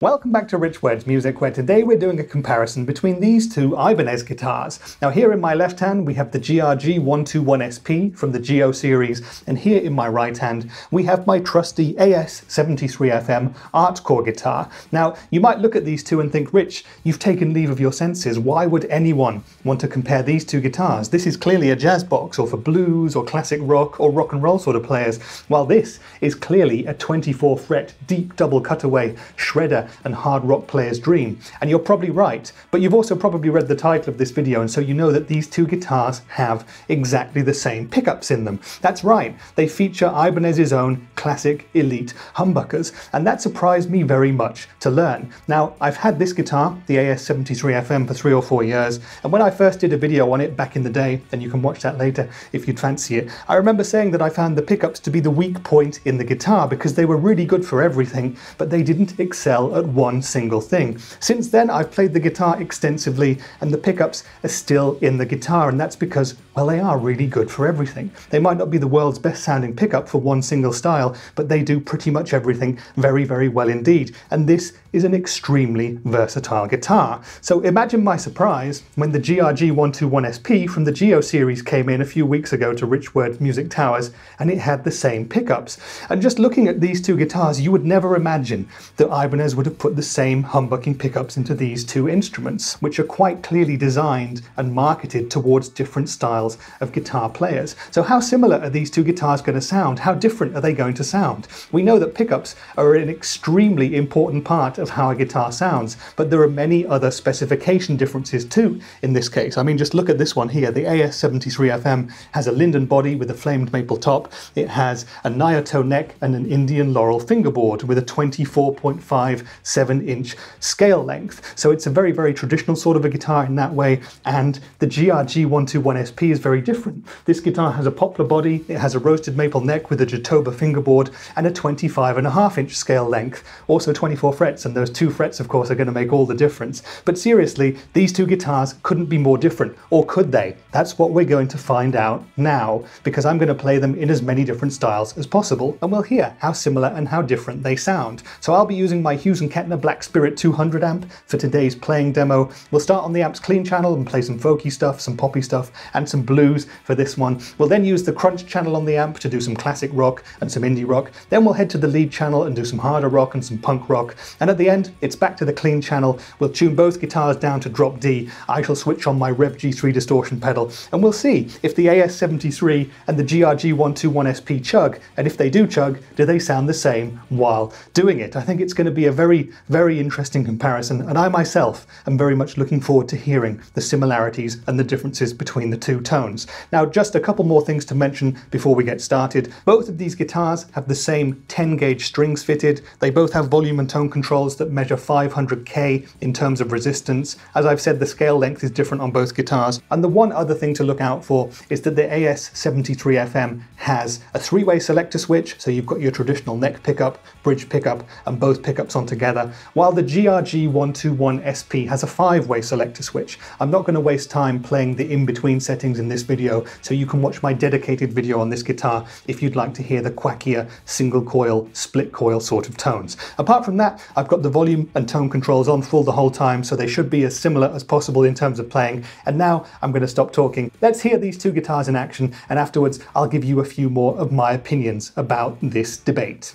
Welcome back to Rich Words Music, where today we're doing a comparison between these two Ibanez guitars. Now here in my left hand we have the GRG 121SP from the GIO series, and here in my right hand we have my trusty AS73FM Artcore guitar. Now you might look at these two and think, Rich, you've taken leave of your senses. Why would anyone want to compare these two guitars? This is clearly a jazz box, or for blues, or classic rock, or rock and roll sort of players, while this is clearly a 24 fret deep double cutaway shredder and hard rock player's dream. And you're probably right, but you've also probably read the title of this video and so you know that these two guitars have exactly the same pickups in them. That's right, they feature Ibanez's own classic elite humbuckers, and that surprised me very much to learn. Now, I've had this guitar, the AS73FM, for three or four years, and when I first did a video on it back in the day, and you can watch that later if you'd fancy it, I remember saying that I found the pickups to be the weak point in the guitar because they were really good for everything, but they didn't excel at one single thing. Since then, I've played the guitar extensively, and the pickups are still in the guitar, and that's because, well, they are really good for everything. They might not be the world's best sounding pickup for one single style, but they do pretty much everything very, very well indeed. And this is an extremely versatile guitar. So imagine my surprise when the GRG 121SP from the GIO series came in a few weeks ago to Rich Words Music Towers and it had the same pickups. And just looking at these two guitars, you would never imagine that Ibanez would have put the same humbucking pickups into these two instruments, which are quite clearly designed and marketed towards different styles of guitar players. So how similar are these two guitars going to sound? How different are they going to sound? We know that pickups are an extremely important part of how a guitar sounds, but there are many other specification differences too in this case. I mean, just look at this one here. The AS73FM has a linden body with a flamed maple top. It has a Nyatoh neck and an Indian laurel fingerboard with a 24.57 inch scale length. So it's a very, very traditional sort of a guitar in that way. And the GRG 121SP is very different. This guitar has a poplar body, it has a roasted maple neck with a Jatoba fingerboard and a 25.5 inch scale length, also 24 frets and those two frets, of course, are going to make all the difference. But seriously, these two guitars couldn't be more different, or could they? That's what we're going to find out now, because I'm going to play them in as many different styles as possible, and we'll hear how similar and how different they sound. So I'll be using my Hughes & Kettner Black Spirit 200 amp for today's playing demo. We'll start on the amp's clean channel and play some folky stuff, some poppy stuff, and some blues for this one. We'll then use the crunch channel on the amp to do some classic rock and some indie rock. Then we'll head to the lead channel and do some harder rock and some punk rock. And at the end, it's back to the clean channel. We'll tune both guitars down to drop D. I shall switch on my Revv G3 distortion pedal, and we'll see if the AS73 and the GRG 121SP chug, and if they do chug, do they sound the same while doing it? I think it's going to be a very, very interesting comparison, and I myself am very much looking forward to hearing the similarities and the differences between the two tones. Now, just a couple more things to mention before we get started. Both of these guitars have the same 10 gauge strings fitted. They both have volume and tone controls that measure 500k in terms of resistance. As I've said, the scale length is different on both guitars. And the one other thing to look out for is that the AS73FM has a three-way selector switch, so you've got your traditional neck pickup, bridge pickup, and both pickups on together, while the GRG 121SP has a five-way selector switch. I'm not going to waste time playing the in-between settings in this video, so you can watch my dedicated video on this guitar if you'd like to hear the quackier single coil, split coil sort of tones. Apart from that, I've got the volume and tone controls on full the whole time, so they should be as similar as possible in terms of playing. And now I'm going to stop talking. Let's hear these two guitars in action, and afterwards I'll give you a few more of my opinions about this debate.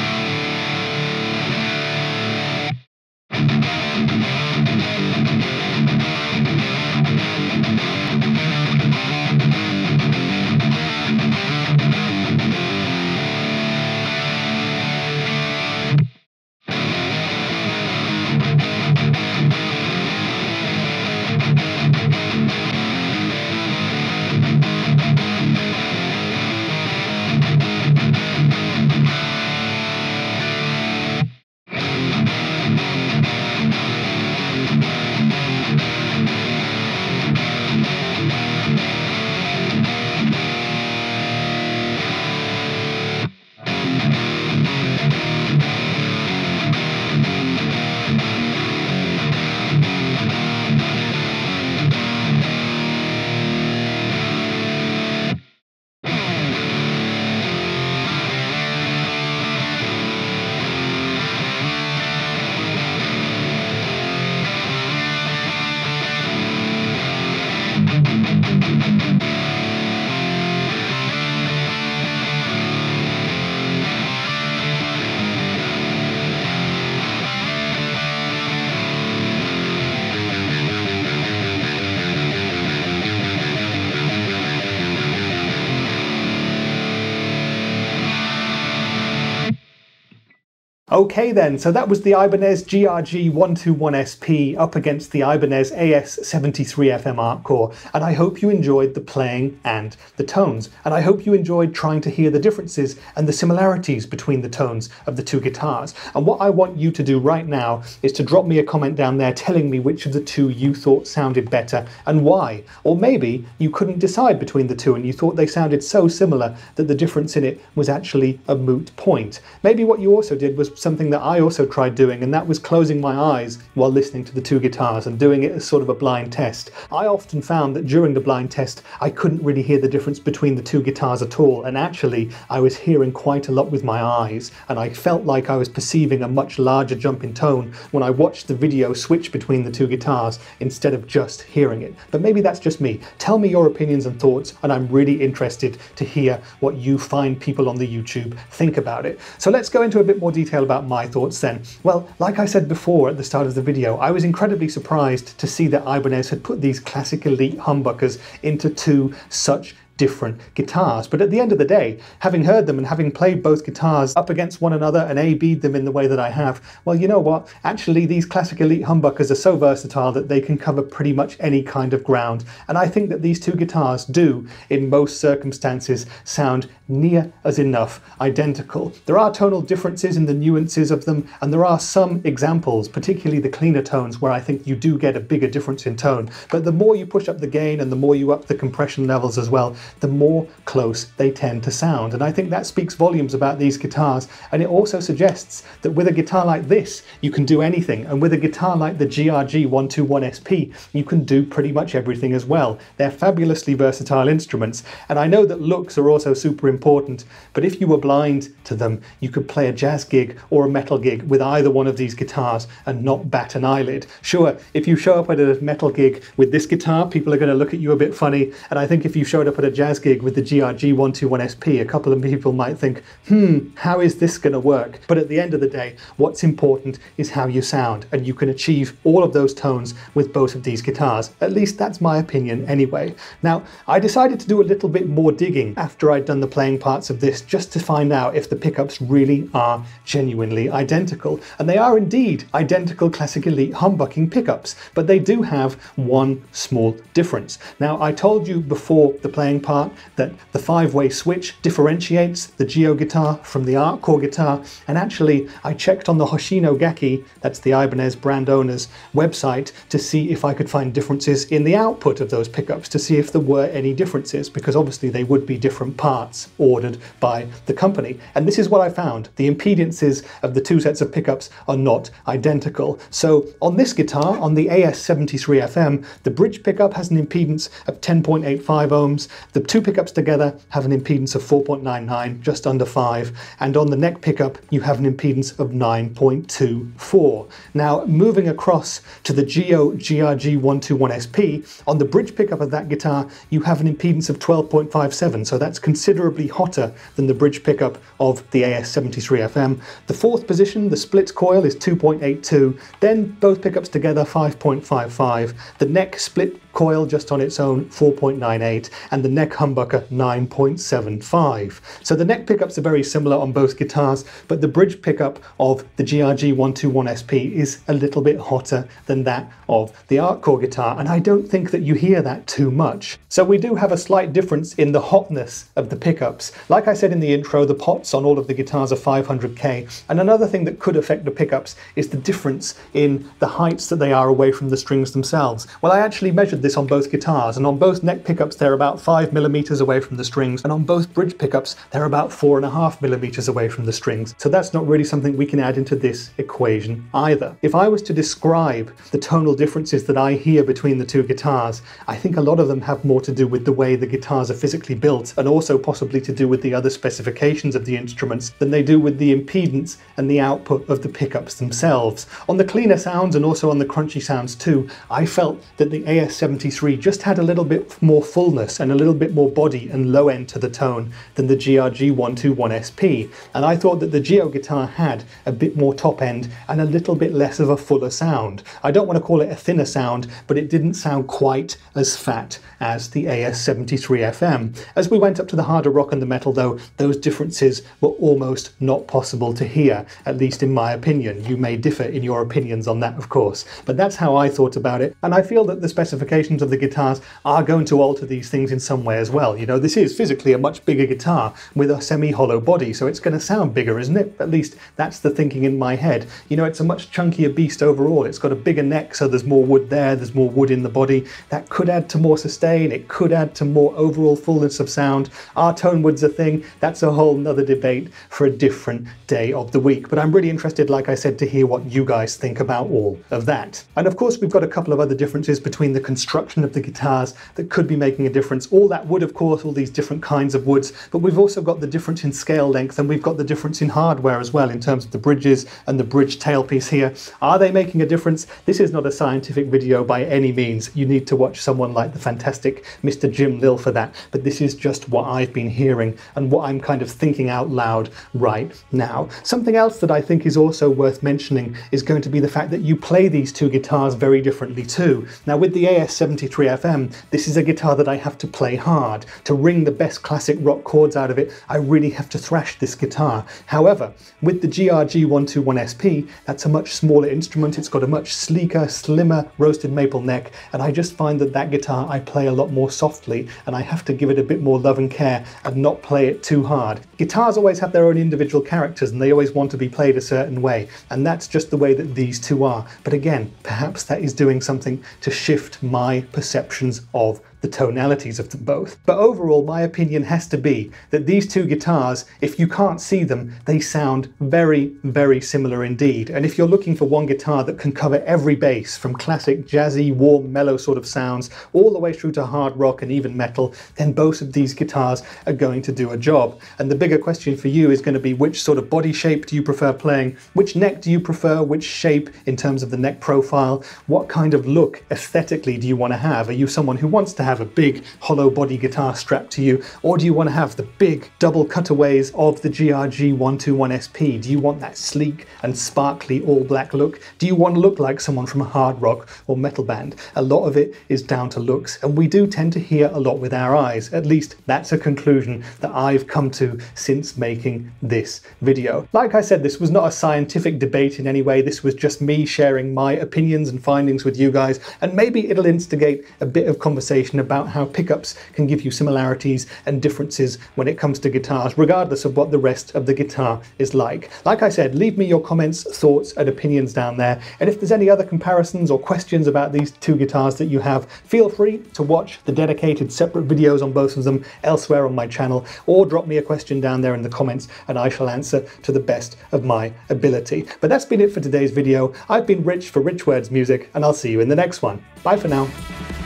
Okay then, so that was the Ibanez GRG121SP up against the Ibanez AS73FM Artcore, and I hope you enjoyed the playing and the tones, and I hope you enjoyed trying to hear the differences and the similarities between the tones of the two guitars. And what I want you to do right now is to drop me a comment down there telling me which of the two you thought sounded better and why. Or maybe you couldn't decide between the two and you thought they sounded so similar that the difference in it was actually a moot point. Maybe what you also did was something that I also tried doing, and that was closing my eyes while listening to the two guitars and doing it as sort of a blind test. I often found that during the blind test, I couldn't really hear the difference between the two guitars at all, and actually, I was hearing quite a lot with my eyes, and I felt like I was perceiving a much larger jump in tone when I watched the video switch between the two guitars instead of just hearing it. But maybe that's just me. Tell me your opinions and thoughts, and I'm really interested to hear what you find people on the YouTube think about it. So let's go into a bit more detail about my thoughts then? Well, like I said before at the start of the video, I was incredibly surprised to see that Ibanez had put these classic elite humbuckers into two such different guitars. But at the end of the day, having heard them and having played both guitars up against one another and A-B'd them in the way that I have, well, you know what? Actually, these classic Elite humbuckers are so versatile that they can cover pretty much any kind of ground. And I think that these two guitars do, in most circumstances, sound near as enough identical. There are tonal differences in the nuances of them, and there are some examples, particularly the cleaner tones, where I think you do get a bigger difference in tone. But the more you push up the gain and the more you up the compression levels as well, the more close they tend to sound. And I think that speaks volumes about these guitars. And it also suggests that with a guitar like this, you can do anything. And with a guitar like the GRG 121SP, you can do pretty much everything as well. They're fabulously versatile instruments. And I know that looks are also super important, but if you were blind to them, you could play a jazz gig or a metal gig with either one of these guitars and not bat an eyelid. Sure, if you show up at a metal gig with this guitar, people are going to look at you a bit funny. And I think if you showed up at a jazz gig with the GRG 121SP, a couple of people might think, hmm, how is this going to work? But at the end of the day, what's important is how you sound, and you can achieve all of those tones with both of these guitars. At least that's my opinion anyway. Now, I decided to do a little bit more digging after I'd done the playing parts of this just to find out if the pickups really are genuinely identical. And they are indeed identical Classic Elite humbucking pickups, but they do have one small difference. Now, I told you before the playing part that the five-way switch differentiates the GIO guitar from the Artcore guitar, and actually I checked on the Hoshino Gakki, that's the Ibanez brand owner's website, to see if I could find differences in the output of those pickups, to see if there were any differences, because obviously they would be different parts. ordered by the company. And this is what I found. The impedances of the two sets of pickups are not identical. So on this guitar, on the AS73FM, the bridge pickup has an impedance of 10.85 ohms. The two pickups together have an impedance of 4.99, just under 5. And on the neck pickup, you have an impedance of 9.24. Now, moving across to the GIO GRG121SP, on the bridge pickup of that guitar, you have an impedance of 12.57, so that's considerably hotter than the bridge pickup of the AS73FM. The fourth position, the split coil, is 2.82, then both pickups together 5.55. The neck split coil just on its own 4.98 and the neck humbucker 9.75. So the neck pickups are very similar on both guitars but the bridge pickup of the GRG 121SP is a little bit hotter than that of the Artcore guitar and I don't think that you hear that too much. So we do have a slight difference in the hotness of the pickups. Like I said in the intro the pots on all of the guitars are 500k and another thing that could affect the pickups is the difference in the heights that they are away from the strings themselves. Well I actually measured this on both guitars, and on both neck pickups they're about 5 millimeters away from the strings, and on both bridge pickups they're about 4.5 millimeters away from the strings. So that's not really something we can add into this equation either. If I was to describe the tonal differences that I hear between the two guitars, I think a lot of them have more to do with the way the guitars are physically built, and also possibly to do with the other specifications of the instruments than they do with the impedance and the output of the pickups themselves. On the cleaner sounds and also on the crunchy sounds too, I felt that the AS7 73 just had a little bit more fullness and a little bit more body and low end to the tone than the GRG 121SP. And I thought that the GIO guitar had a bit more top end and a little bit less of a fuller sound. I don't want to call it a thinner sound, but it didn't sound quite as fat as the AS73FM. As we went up to the harder rock and the metal though, those differences were almost not possible to hear, at least in my opinion. You may differ in your opinions on that, of course, but that's how I thought about it, and I feel that the specifications of the guitars are going to alter these things in some way as well. You know, this is physically a much bigger guitar with a semi-hollow body, so it's going to sound bigger, isn't it? At least that's the thinking in my head. You know, it's a much chunkier beast overall. It's got a bigger neck, so there's more wood there, there's more wood in the body. That could add to more sustain, it could add to more overall fullness of sound. Are tone woods a thing? That's a whole nother debate for a different day of the week. But I'm really interested, like I said, to hear what you guys think about all of that. And of course, we've got a couple of other differences between the construction of the guitars that could be making a difference. All that wood, of course, all these different kinds of woods, but we've also got the difference in scale length and we've got the difference in hardware as well in terms of the bridges and the bridge tailpiece here. Are they making a difference? This is not a scientific video by any means. You need to watch someone like the fantastic Mr. Jim Lill for that, but this is just what I've been hearing and what I'm kind of thinking out loud right now. Something else that I think is also worth mentioning is going to be the fact that you play these two guitars very differently too. Now with the AS 73 FM, this is a guitar that I have to play hard. To wring the best classic rock chords out of it, I really have to thrash this guitar. However, with the GRG 121SP, that's a much smaller instrument, it's got a much sleeker, slimmer roasted maple neck, and I just find that that guitar I play a lot more softly, and I have to give it a bit more love and care and not play it too hard. Guitars always have their own individual characters, and they always want to be played a certain way, and that's just the way that these two are. But again, perhaps that is doing something to shift my perceptions of the tonalities of them both. But overall, my opinion has to be that these two guitars, if you can't see them, they sound very, very similar indeed. And if you're looking for one guitar that can cover every base, from classic, jazzy, warm, mellow sort of sounds, all the way through to hard rock and even metal, then both of these guitars are going to do a job. And the bigger question for you is going to be which sort of body shape do you prefer playing? Which neck do you prefer? Which shape in terms of the neck profile? What kind of look aesthetically do you want to have? Are you someone who wants to have have a big hollow body guitar strapped to you, or do you want to have the big double cutaways of the GRG 121SP? Do you want that sleek and sparkly all black look? Do you want to look like someone from a hard rock or metal band? A lot of it is down to looks, and we do tend to hear a lot with our eyes. At least that's a conclusion that I've come to since making this video. Like I said, this was not a scientific debate in any way, this was just me sharing my opinions and findings with you guys, and maybe it'll instigate a bit of conversation about how pickups can give you similarities and differences when it comes to guitars, regardless of what the rest of the guitar is like. Like I said, leave me your comments, thoughts, and opinions down there. And if there's any other comparisons or questions about these two guitars that you have, feel free to watch the dedicated separate videos on both of them elsewhere on my channel, or drop me a question down there in the comments and I shall answer to the best of my ability. But that's been it for today's video. I've been Rich for Rich Words Music, and I'll see you in the next one. Bye for now.